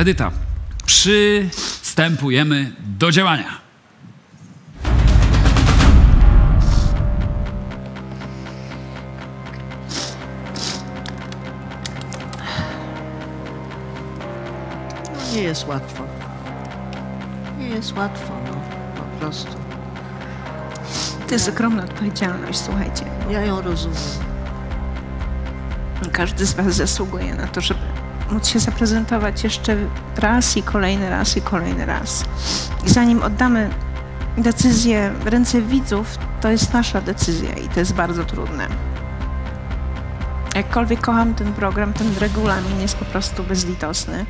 Edyta, przystępujemy do działania. No nie jest łatwo. Nie jest łatwo, no po prostu. To jest ogromna odpowiedzialność, słuchajcie. Ja ją rozumiem. Każdy z Was zasługuje na to, żeby móc się zaprezentować jeszcze raz i kolejny raz i kolejny raz. I zanim oddamy decyzję w ręce widzów, to jest nasza decyzja i to jest bardzo trudne. Jakkolwiek kocham ten program, ten regulamin jest po prostu bezlitosny.